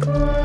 Bye.